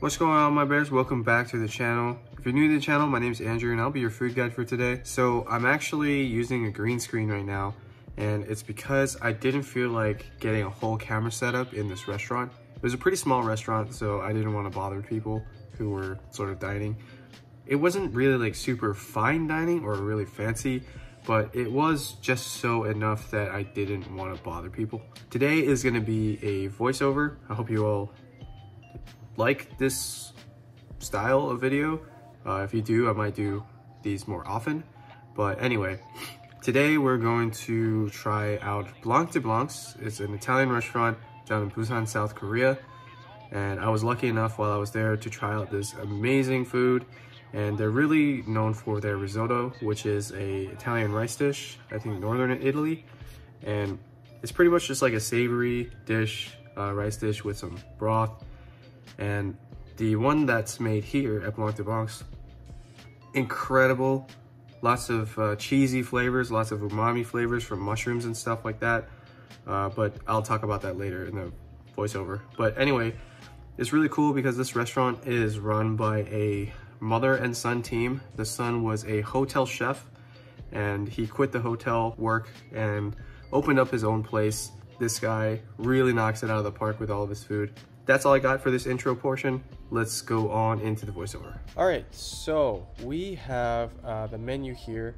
What's going on my bears? Welcome back to the channel. If you're new to the channel, my name is Andrew and I'll be your food guide for today. So I'm actually using a green screen right now and it's because I didn't feel like getting a whole camera setup in this restaurant. It was a pretty small restaurant so I didn't want to bother people who were sort of dining. It wasn't really like super fine dining or really fancy, but it was just so enough that I didn't want to bother people. Today is going to be a voiceover. I hope you all like this style of video. Uh, if you do, I might do these more often. But anyway, today we're going to try out Blanc de Blancs. It's an Italian restaurant down in Busan, South Korea. And I was lucky enough while I was there to try out this amazing food. And they're really known for their risotto, which is a Italian rice dish, I think northern Italy. And it's pretty much just like a savory dish, uh, rice dish with some broth and the one that's made here at Blanc de Blancs, incredible. Lots of uh, cheesy flavors, lots of umami flavors from mushrooms and stuff like that. Uh, but I'll talk about that later in the voiceover. But anyway, it's really cool because this restaurant is run by a mother and son team. The son was a hotel chef and he quit the hotel work and opened up his own place. This guy really knocks it out of the park with all of his food that's all I got for this intro portion. Let's go on into the voiceover. All right, so we have uh, the menu here,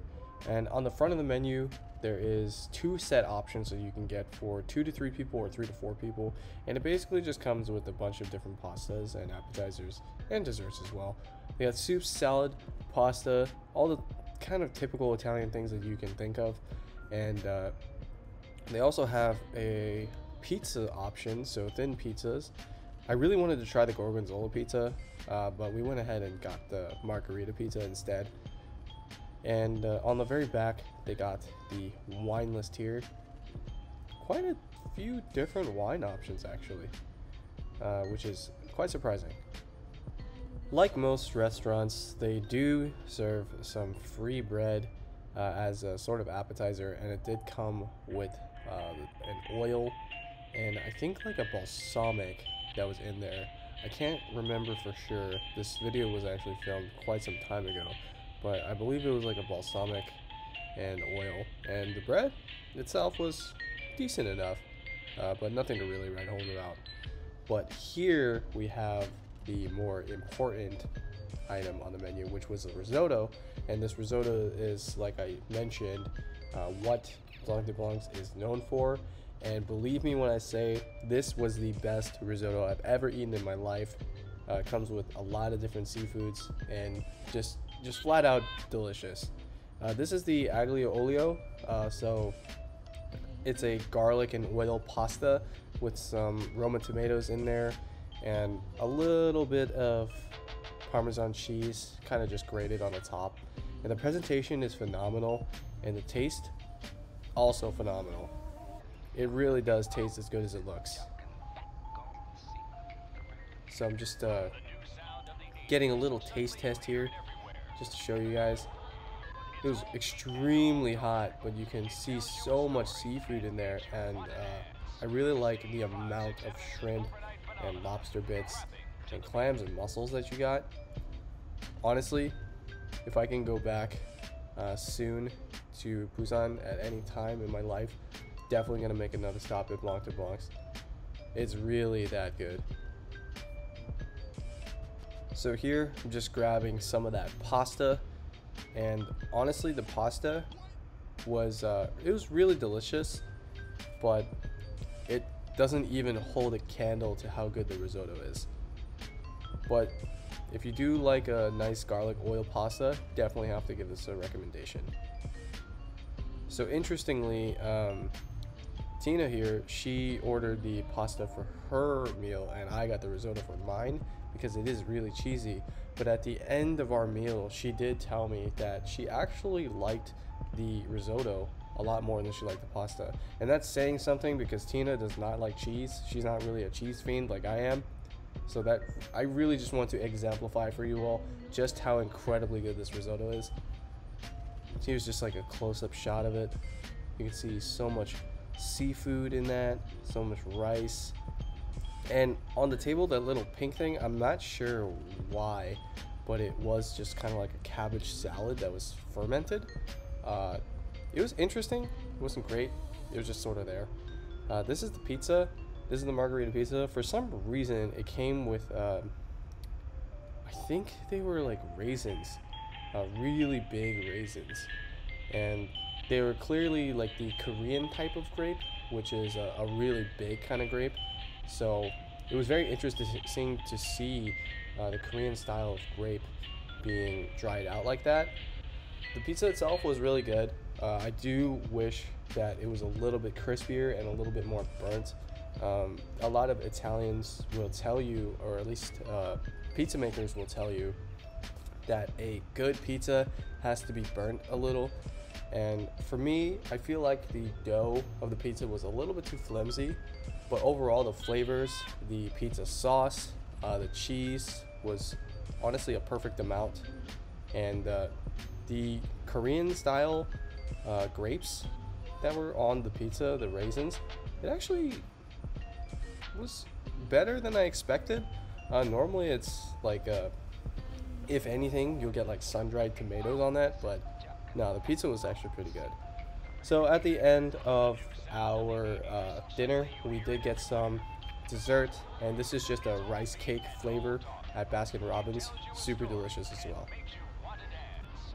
and on the front of the menu, there is two set options that you can get for two to three people or three to four people, and it basically just comes with a bunch of different pastas and appetizers and desserts as well. They got soup, salad, pasta, all the kind of typical Italian things that you can think of, and uh, they also have a pizza option, so thin pizzas. I really wanted to try the Gorgonzola pizza, uh, but we went ahead and got the margarita pizza instead. And uh, on the very back, they got the wine list here. Quite a few different wine options, actually, uh, which is quite surprising. Like most restaurants, they do serve some free bread uh, as a sort of appetizer, and it did come with uh, an oil and I think like a balsamic that was in there. I can't remember for sure. This video was actually filmed quite some time ago, but I believe it was like a balsamic and oil. And the bread itself was decent enough, uh, but nothing to really write home about. But here we have the more important item on the menu, which was the risotto. And this risotto is, like I mentioned, uh, what Blanc de Blancs is known for. And believe me when I say this was the best risotto I've ever eaten in my life. Uh, it comes with a lot of different seafoods and just just flat out delicious. Uh, this is the aglio olio, uh, so it's a garlic and oil pasta with some Roma tomatoes in there and a little bit of Parmesan cheese, kind of just grated on the top. And the presentation is phenomenal, and the taste also phenomenal. It really does taste as good as it looks. So I'm just uh, getting a little taste test here just to show you guys. It was extremely hot, but you can see so much seafood in there, and uh, I really like the amount of shrimp and lobster bits and clams and mussels that you got. Honestly, if I can go back uh, soon to Busan at any time in my life, definitely going to make another stop at Blanc de Blancs. It's really that good. So here, I'm just grabbing some of that pasta. And honestly, the pasta was, uh, it was really delicious, but it doesn't even hold a candle to how good the risotto is. But if you do like a nice garlic oil pasta, definitely have to give this a recommendation. So interestingly, um, Tina here, she ordered the pasta for her meal and I got the risotto for mine because it is really cheesy. But at the end of our meal, she did tell me that she actually liked the risotto a lot more than she liked the pasta. And that's saying something because Tina does not like cheese. She's not really a cheese fiend like I am. So that I really just want to exemplify for you all just how incredibly good this risotto is. Here's just like a close-up shot of it. You can see so much seafood in that, so much rice, And on the table, that little pink thing, I'm not sure why, but it was just kind of like a cabbage salad that was fermented. Uh, it was interesting. It wasn't great. It was just sort of there. Uh, this is the pizza. This is the margarita pizza. For some reason, it came with, uh, I think they were like raisins, uh, really big raisins. And they were clearly like the Korean type of grape, which is a, a really big kind of grape. So it was very interesting to see uh, the Korean style of grape being dried out like that. The pizza itself was really good. Uh, I do wish that it was a little bit crispier and a little bit more burnt. Um, a lot of Italians will tell you, or at least uh, pizza makers will tell you, that a good pizza has to be burnt a little. And for me, I feel like the dough of the pizza was a little bit too flimsy, but overall, the flavors, the pizza sauce, uh, the cheese was honestly a perfect amount. And uh, the Korean style uh, grapes that were on the pizza, the raisins, it actually was better than I expected. Uh, normally, it's like, uh, if anything, you'll get like sun dried tomatoes on that, but no, the pizza was actually pretty good. So at the end of our uh, dinner, we did get some dessert, and this is just a rice cake flavor at Baskin Robbins. Super delicious as well.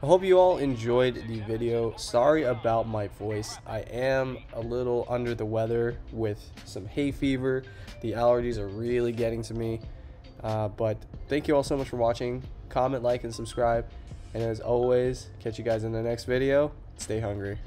I hope you all enjoyed the video. Sorry about my voice. I am a little under the weather with some hay fever. The allergies are really getting to me. Uh, but thank you all so much for watching. Comment, like, and subscribe. And as always, catch you guys in the next video. Stay hungry.